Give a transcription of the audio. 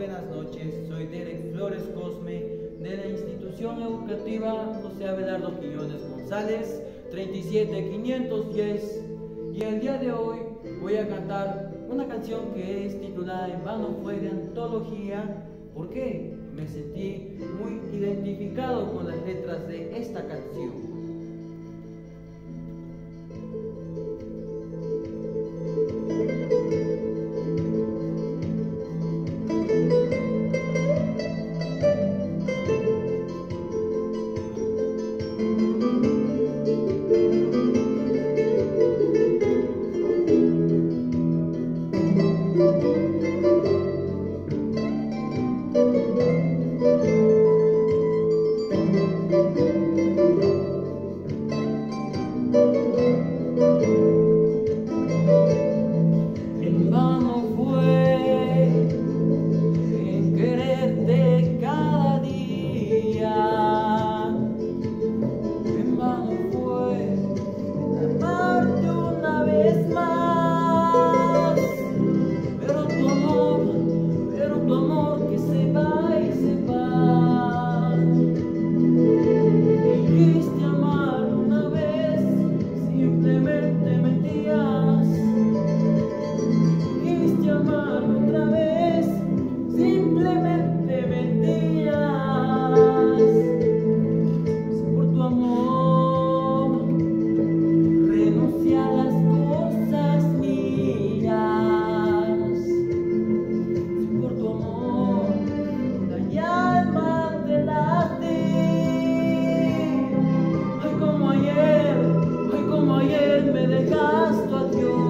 buenas noches. Soy Derek Flores Cosme de la institución educativa José Abelardo Quiñones González, 37510. Y el día de hoy voy a cantar una canción que es titulada En vano fue de antología. ¿Por qué? Me sentí muy identificado con las letras de esta canción. simplemente mentiras. Por tu amor, renuncia a las cosas mías. Por tu amor, dañar más delante. Hoy como ayer, hoy como ayer me dejaste a Dios.